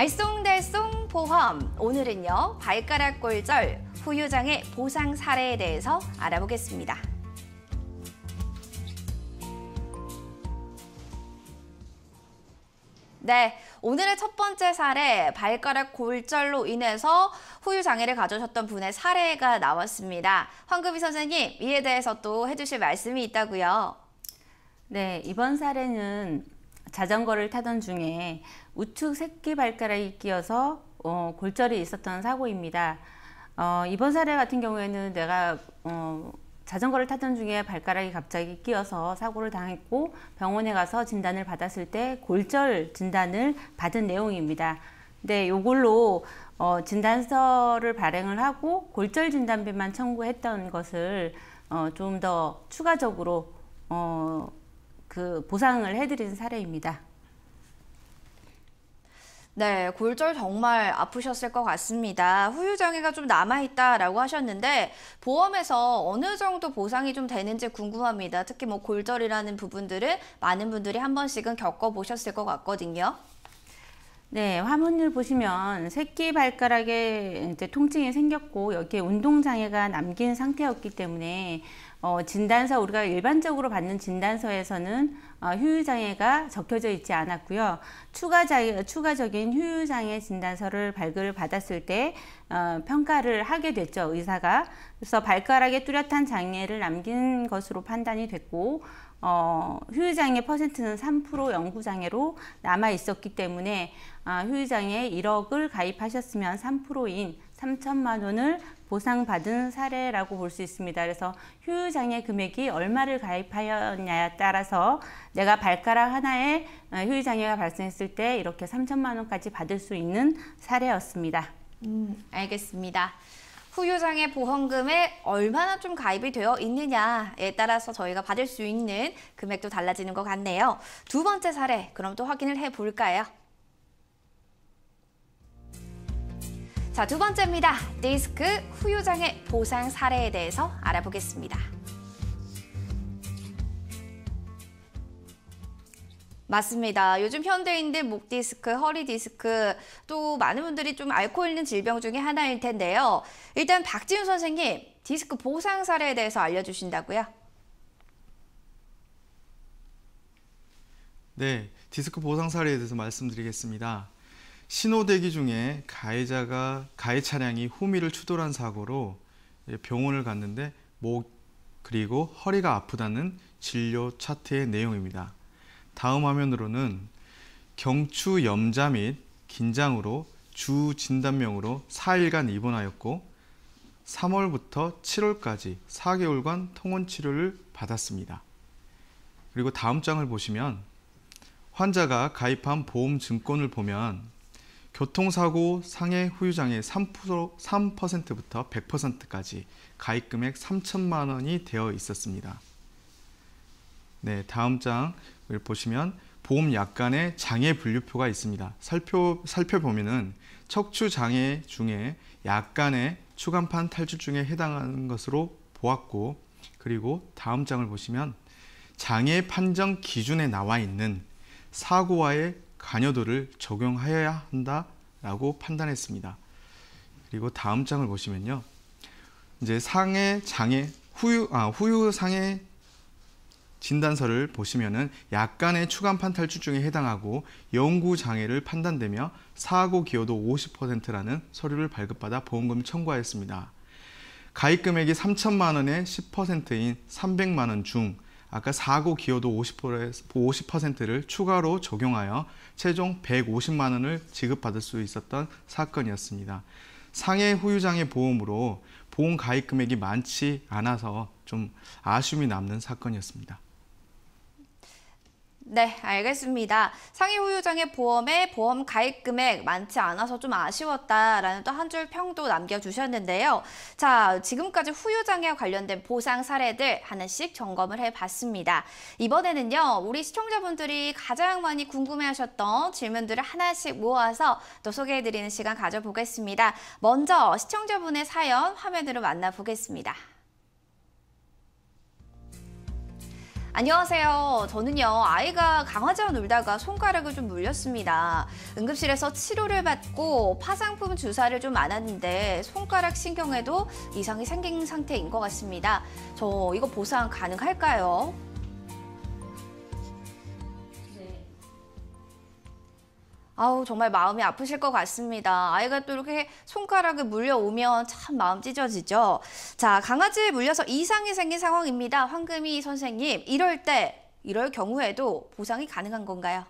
알쏭달쏭 보험 오늘은요 발가락 골절 후유장애 보상 사례에 대해서 알아보겠습니다. 네, 오늘의 첫 번째 사례 발가락 골절로 인해서 후유 장애를 가져셨던 분의 사례가 나왔습니다. 황금희 선생님 이에 대해서 또 해주실 말씀이 있다고요. 네, 이번 사례는 자전거를 타던 중에 우측 새끼 발가락이 끼어서 어, 골절이 있었던 사고입니다. 어, 이번 사례 같은 경우에는 내가 어, 자전거를 타던 중에 발가락이 갑자기 끼어서 사고를 당했고 병원에 가서 진단을 받았을 때 골절 진단을 받은 내용입니다. 근데 이걸로 어, 진단서를 발행을 하고 골절 진단비만 청구했던 것을 어, 좀 더 추가적으로 어, 그 보상을 해드리는 사례입니다. 네, 골절 정말 아프셨을 것 같습니다. 후유장애가 좀 남아있다라고 하셨는데 보험에서 어느 정도 보상이 좀 되는지 궁금합니다. 특히 뭐 골절이라는 부분들은 많은 분들이 한 번씩은 겪어보셨을 것 같거든요. 네, 화면을 보시면 새끼 발가락에 이제 통증이 생겼고 여기에 운동 장애가 남긴 상태였기 때문에 어, 진단서 우리가 일반적으로 받는 진단서에서는 어, 휴유장애가 적혀져 있지 않았고요. 추가 자, 추가적인 휴유장애 진단서를 발급을 받았을 때 어, 평가를 하게 됐죠. 의사가. 그래서 발가락에 뚜렷한 장애를 남긴 것으로 판단이 됐고 어, 휴유장애 퍼센트는 3% 영구장애로 남아 있었기 때문에 아, 휴유장애 1억을 가입하셨으면 3%인 3천만 원을 보상받은 사례라고 볼 수 있습니다. 그래서 휴유장애 금액이 얼마를 가입하였냐에 따라서 내가 발가락 하나에 어, 휴유장애가 발생했을 때 이렇게 3천만 원까지 받을 수 있는 사례였습니다. 음, 알겠습니다. 후유장애 보험금에 얼마나 좀 가입이 되어 있느냐에 따라서 저희가 받을 수 있는 금액도 달라지는 것 같네요. 두 번째 사례, 그럼 또 확인을 해볼까요? 자, 두 번째입니다. 디스크 후유장애 보상 사례에 대해서 알아보겠습니다. 맞습니다. 요즘 현대인들 목 디스크, 허리 디스크, 또 많은 분들이 좀 앓고 있는 질병 중에 하나일 텐데요. 일단 박지훈 선생님, 디스크 보상 사례에 대해서 알려주신다고요? 네, 디스크 보상 사례에 대해서 말씀드리겠습니다. 신호 대기 중에 가해자가 가해 차량이 후미를 추돌한 사고로 병원을 갔는데 목 그리고 허리가 아프다는 진료 차트의 내용입니다. 다음 화면으로는 경추 염자 및 긴장으로 주 진단명으로 4일간 입원하였고 3월부터 7월까지 4개월간 통원 치료를 받았습니다. 그리고 다음 장을 보시면 환자가 가입한 보험 증권을 보면 교통사고 상해 후유장애 3%, 3%부터 100%까지 가입 금액 3천만 원이 되어 있었습니다. 네, 다음 장을 보시면 보험 약관에 장애 분류표가 있습니다. 살펴, 살펴보면은 척추 장애 중에 약간의 추간판 탈출 중에 해당하는 것으로 보았고 그리고 다음 장을 보시면 장애 판정 기준에 나와 있는 사고와의 관여도를 적용하여야 한다라고 판단했습니다. 그리고 다음 장을 보시면요. 이제 상해 장애 후유 아 후유 상해 진단서를 보시면은 약간의 추간판 탈출증에 해당하고 영구 장애를 판단되며 사고 기여도 50%라는 서류를 발급받아 보험금을 청구하였습니다. 가입 금액이 3천만 원의 10%인 300만 원 중 아까 사고 기여도 50%를 추가로 적용하여 최종 150만 원을 지급받을 수 있었던 사건이었습니다. 상해 후유장애 보험으로 보험 가입 금액이 많지 않아서 좀 아쉬움이 남는 사건이었습니다. 네, 알겠습니다. 상해 후유장애 보험의 보험 가입 금액 많지 않아서 좀 아쉬웠다라는 또 한 줄 평도 남겨주셨는데요. 자, 지금까지 후유장애와 관련된 보상 사례들 하나씩 점검을 해봤습니다. 이번에는요, 우리 시청자분들이 가장 많이 궁금해하셨던 질문들을 하나씩 모아서 또 소개해드리는 시간 가져보겠습니다. 먼저 시청자분의 사연 화면으로 만나보겠습니다. 안녕하세요. 저는요, 아이가 강아지와 놀다가 손가락을 좀 물렸습니다. 응급실에서 치료를 받고 파상품 주사를 좀 맞았는데 손가락 신경에도 이상이 생긴 상태인 것 같습니다. 저 이거 보상 가능할까요? 아우 정말 마음이 아프실 것 같습니다. 아이가 또 이렇게 손가락을 물려오면 참 마음 찢어지죠. 자 강아지에 물려서 이상이 생긴 상황입니다. 황금희 선생님 이럴 때 이럴 경우에도 보상이 가능한 건가요?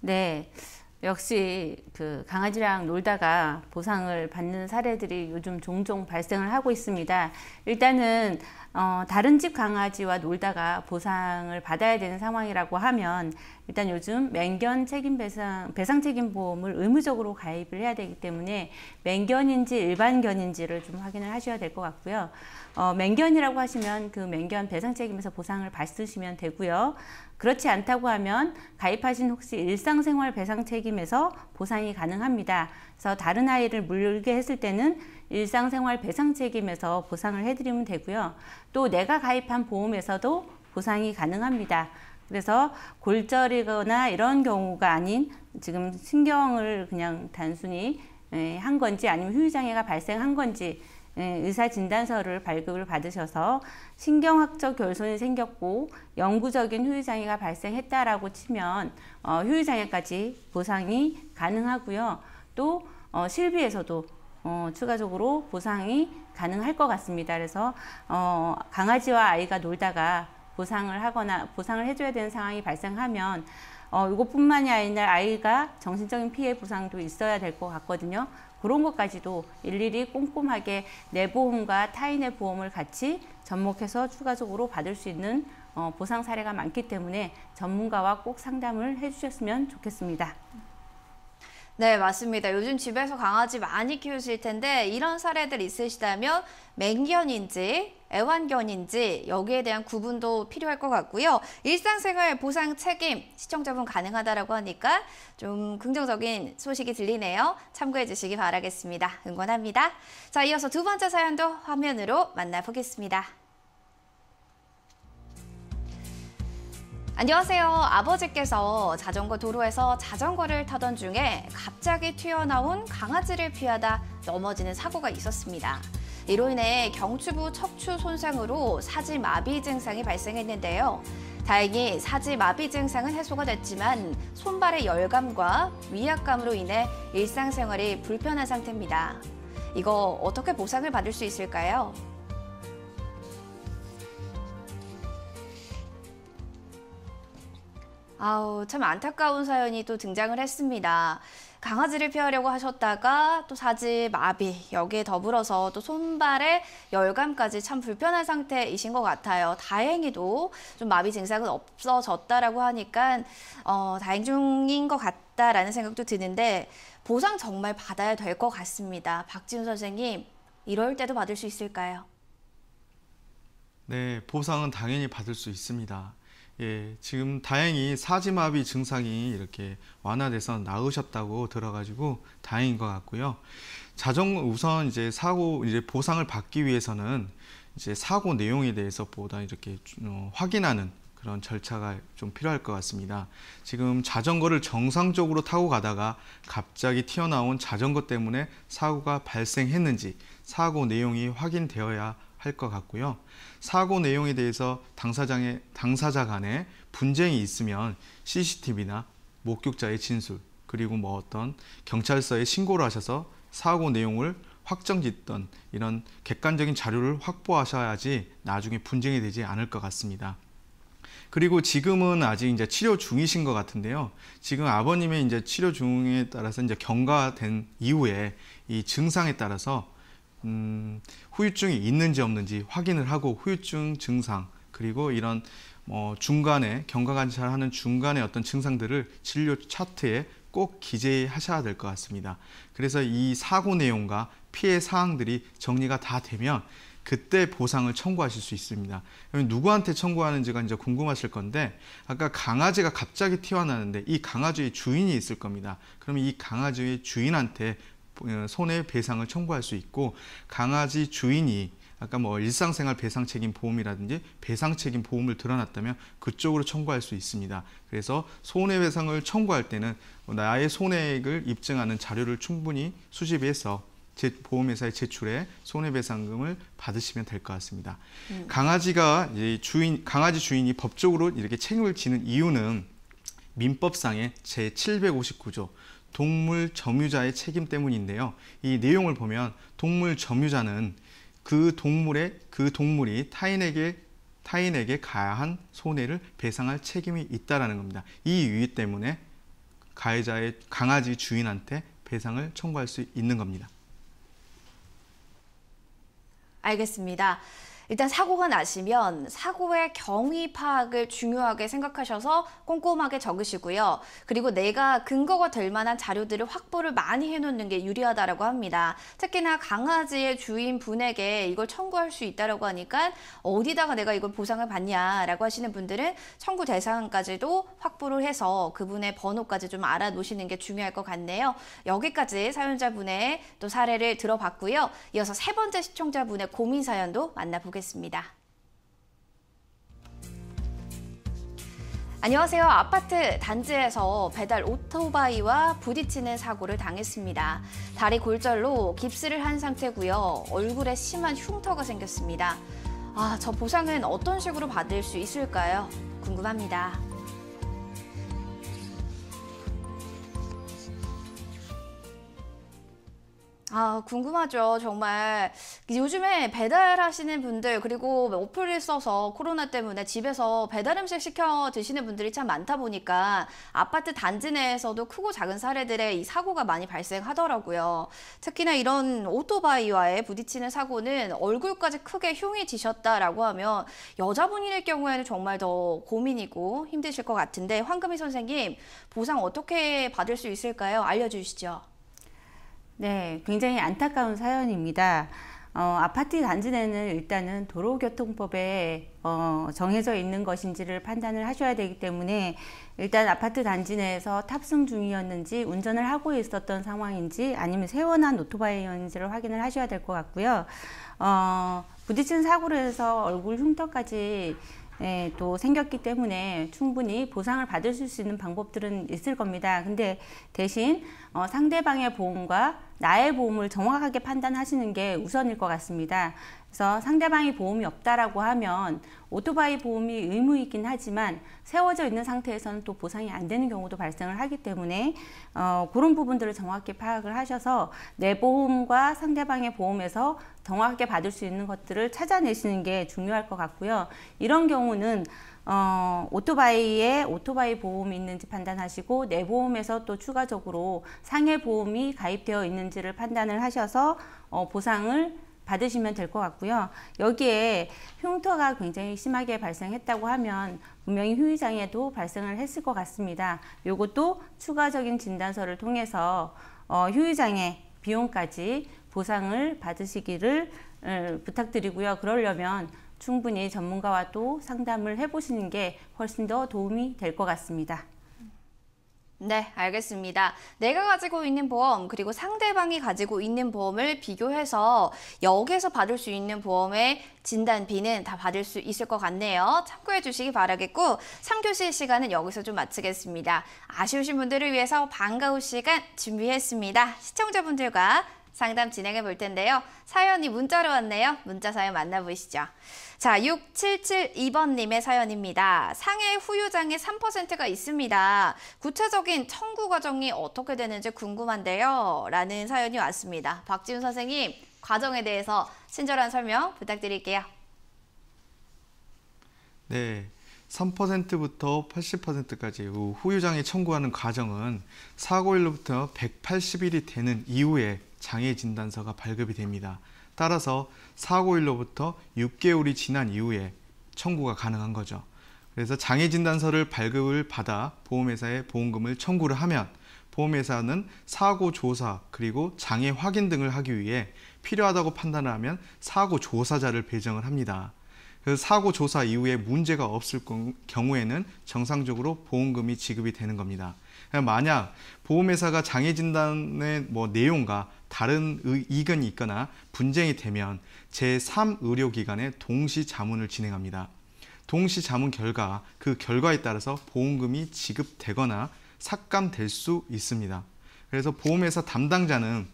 네. 역시 그 강아지랑 놀다가 보상을 받는 사례들이 요즘 종종 발생을 하고 있습니다. 일단은 어, 다른 집 강아지와 놀다가 보상을 받아야 되는 상황이라고 하면 일단 요즘 맹견 책임 배상 배상 책임 보험을 의무적으로 가입을 해야 되기 때문에 맹견인지 일반견인지를 좀 확인을 하셔야 될 것 같고요. 어, 맹견이라고 하시면 그 맹견 배상 책임에서 보상을 받으시면 되고요. 그렇지 않다고 하면 가입하신 혹시 일상생활 배상 책임에서 보상이 가능합니다. 그래서 다른 아이를 물게 했을 때는 일상생활 배상 책임에서 보상을 해드리면 되고요. 또 내가 가입한 보험에서도 보상이 가능합니다. 그래서 골절이거나 이런 경우가 아닌 지금 신경을 그냥 단순히 예, 한 건지 아니면 후유장애가 발생한 건지 예, 의사 진단서를 발급을 받으셔서 신경학적 결손이 생겼고 영구적인 후유장애가 발생했다라고 치면 어, 후유장애까지 보상이 가능하고요. 또 어, 실비에서도 어, 추가적으로 보상이 가능할 것 같습니다. 그래서 어, 강아지와 아이가 놀다가 보상을 하거나 보상을 해줘야 되는 상황이 발생하면 어, 이것뿐만이 아니라 아이가 정신적인 피해 보상도 있어야 될 것 같거든요. 그런 것까지도 일일이 꼼꼼하게 내 보험과 타인의 보험을 같이 접목해서 추가적으로 받을 수 있는 어, 보상 사례가 많기 때문에 전문가와 꼭 상담을 해주셨으면 좋겠습니다. 네, 맞습니다. 요즘 집에서 강아지 많이 키우실 텐데 이런 사례들 있으시다면 맹견인지 애완견인지 여기에 대한 구분도 필요할 것 같고요. 일상생활 보상 책임 시청자분 가능하다라고 하니까 좀 긍정적인 소식이 들리네요. 참고해 주시기 바라겠습니다. 응원합니다. 자, 이어서 두 번째 사연도 화면으로 만나보겠습니다. 안녕하세요. 아버지께서 자전거 도로에서 자전거를 타던 중에 갑자기 튀어나온 강아지를 피하다 넘어지는 사고가 있었습니다. 이로 인해 경추부 척추 손상으로 사지 마비 증상이 발생했는데요. 다행히 사지 마비 증상은 해소가 됐지만 손발의 열감과 위압감으로 인해 일상생활이 불편한 상태입니다. 이거 어떻게 보상을 받을 수 있을까요? 아우, 참 안타까운 사연이 또 등장을 했습니다. 강아지를 피하려고 하셨다가 또 사지 마비, 여기에 더불어서 또 손발에 열감까지 참 불편한 상태이신 것 같아요. 다행히도 좀 마비 증상은 없어졌다라고 하니까 어, 다행 중인 것 같다라는 생각도 드는데 보상 정말 받아야 될 것 같습니다. 박지훈 선생님, 이럴 때도 받을 수 있을까요? 네, 보상은 당연히 받을 수 있습니다. 예, 지금 다행히 사지마비 증상이 이렇게 완화돼서 나으셨다고 들어가지고 다행인 것 같고요. 자전거 우선 이제 사고 이제 보상을 받기 위해서는 이제 사고 내용에 대해서 보다 이렇게 어, 확인하는 그런 절차가 좀 필요할 것 같습니다. 지금 자전거를 정상적으로 타고 가다가 갑자기 튀어나온 자전거 때문에 사고가 발생했는지 사고 내용이 확인되어야 할 것 같고요. 사고 내용에 대해서 당사자의, 당사자 간에 분쟁이 있으면 CCTV나 목격자의 진술 그리고 뭐 어떤 경찰서에 신고를 하셔서 사고 내용을 확정 짓던 이런 객관적인 자료를 확보하셔야지 나중에 분쟁이 되지 않을 것 같습니다. 그리고 지금은 아직 이제 치료 중이신 것 같은데요. 지금 아버님의 이제 치료 중에 따라서 이제 경과된 이후에 이 증상에 따라서 음, 후유증이 있는지 없는지 확인을 하고 후유증 증상 그리고 이런 뭐 중간에 경과 관찰하는 중간에 어떤 증상들을 진료 차트에 꼭 기재하셔야 될 것 같습니다. 그래서 이 사고 내용과 피해 사항들이 정리가 다 되면 그때 보상을 청구하실 수 있습니다. 누구한테 청구하는지가 이제 궁금하실 건데 아까 강아지가 갑자기 튀어나왔는데 이 강아지의 주인이 있을 겁니다. 그러면 이 강아지의 주인한테 어, 손해배상을 청구할 수 있고 강아지 주인이 아까 뭐 일상생활 배상 책임 보험이라든지 배상 책임 보험을 드러났다면 그쪽으로 청구할 수 있습니다. 그래서 손해배상을 청구할 때는 나의 손해액을 입증하는 자료를 충분히 수집해서 제 보험회사에 제출해 손해배상금을 받으시면 될 것 같습니다. 강아지가 이제 주인 강아지 주인이 법적으로 이렇게 책임을 지는 이유는 민법상의 제 759조 동물 점유자의 책임 때문인데요. 이 내용을 보면 동물 점유자는 그 동물의 그 동물이 타인에게 타인에게 가한 손해를 배상할 책임이 있다라는 겁니다. 이 이유 때문에 가해자의 강아지 주인한테 배상을 청구할 수 있는 겁니다. 알겠습니다. 일단 사고가 나시면 사고의 경위 파악을 중요하게 생각하셔서 꼼꼼하게 적으시고요. 그리고 내가 근거가 될 만한 자료들을 확보를 많이 해놓는 게 유리하다라고 합니다. 특히나 강아지의 주인 분에게 이걸 청구할 수 있다라고 하니까 어디다가 내가 이걸 보상을 받냐라고 하시는 분들은 청구 대상까지도 확보를 해서 그분의 번호까지 좀 알아놓으시는 게 중요할 것 같네요. 여기까지 사연자분의 또 사례를 들어봤고요. 이어서 세 번째 시청자분의 고민 사연도 만나보겠습니다. 안녕하세요. 아파트 단지에서 배달 오토바이와 부딪히는 사고를 당했습니다. 다리 골절로 깁스를 한 상태고요. 얼굴에 심한 흉터가 생겼습니다. 아, 저 보상은 어떤 식으로 받을 수 있을까요? 궁금합니다. 아, 궁금하죠. 정말. 요즘에 배달하시는 분들, 그리고 어플을 써서 코로나 때문에 집에서 배달 음식 시켜 드시는 분들이 참 많다 보니까 아파트 단지 내에서도 크고 작은 사례들의 이 사고가 많이 발생하더라고요. 특히나 이런 오토바이와의 부딪히는 사고는 얼굴까지 크게 흉이 지셨다라고 하면 여자분일 경우에는 정말 더 고민이고 힘드실 것 같은데 황금희 선생님, 보상 어떻게 받을 수 있을까요? 알려주시죠. 네, 굉장히 안타까운 사연입니다. 어, 아파트 단지 내는 일단은 도로교통법에 어, 정해져 있는 것인지를 판단을 하셔야 되기 때문에 일단 아파트 단지 내에서 탑승 중이었는지 운전을 하고 있었던 상황인지 아니면 세워난 오토바이였는지를 확인을 하셔야 될 것 같고요. 어, 부딪힌 사고로 해서 얼굴 흉터까지 예, 또 생겼기 때문에 충분히 보상을 받을 수 있는 방법들은 있을 겁니다. 근데 대신 어, 상대방의 보험과 나의 보험을 정확하게 판단하시는 게 우선일 것 같습니다. 그래서 상대방이 보험이 없다라고 하면 오토바이 보험이 의무이긴 하지만 세워져 있는 상태에서는 또 보상이 안 되는 경우도 발생을 하기 때문에 어, 그런 부분들을 정확히 파악을 하셔서 내 보험과 상대방의 보험에서 정확하게 받을 수 있는 것들을 찾아내시는 게 중요할 것 같고요. 이런 경우는 어, 오토바이에 오토바이 보험이 있는지 판단하시고 내 보험에서 또 추가적으로 상해 보험이 가입되어 있는지를 판단을 하셔서 어, 보상을 받으시면 될 것 같고요. 여기에 흉터가 굉장히 심하게 발생했다고 하면 분명히 휴유장애도 발생을 했을 것 같습니다. 요것도 추가적인 진단서를 통해서 어, 휴유장애 비용까지 보상을 받으시기를 어, 부탁드리고요. 그러려면 충분히 전문가와 또 상담을 해보시는 게 훨씬 더 도움이 될 것 같습니다. 네, 알겠습니다. 내가 가지고 있는 보험, 그리고 상대방이 가지고 있는 보험을 비교해서 여기에서 받을 수 있는 보험의 진단비는 다 받을 수 있을 것 같네요. 참고해 주시기 바라겠고, 3교시 시간은 여기서 좀 마치겠습니다. 아쉬우신 분들을 위해서 반가운 시간 준비했습니다. 시청자분들과 상담 진행해 볼 텐데요. 사연이 문자로 왔네요. 문자 사연 만나보시죠. 자, 6772번님의 사연입니다. 상해 후유장애 3%가 있습니다. 구체적인 청구 과정이 어떻게 되는지 궁금한데요. 라는 사연이 왔습니다. 박지훈 선생님, 과정에 대해서 친절한 설명 부탁드릴게요. 네. 3%부터 80%까지 후유장애 청구하는 과정은 사고일로부터 180일이 되는 이후에 장애 진단서가 발급이 됩니다. 따라서 사고일로부터 6개월이 지난 이후에 청구가 가능한 거죠. 그래서 장애 진단서를 발급을 받아 보험회사에 보험금을 청구를 하면 보험회사는 사고 조사 그리고 장애 확인 등을 하기 위해 필요하다고 판단을 하면 사고 조사자를 배정을 합니다. 그래서 사고 조사 이후에 문제가 없을 경우에는 정상적으로 보험금이 지급이 되는 겁니다. 만약 보험회사가 장애 진단의 뭐 내용과 다른 의- 의견이 있거나 분쟁이 되면 제3의료기관에 동시 자문을 진행합니다. 동시 자문 결과 그 결과에 따라서 보험금이 지급되거나 삭감될 수 있습니다. 그래서 보험회사 담당자는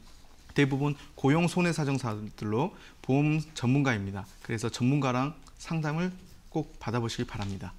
대부분 고용 손해사정사들로 보험 전문가입니다. 그래서 전문가랑 상담을 꼭 받아보시기 바랍니다.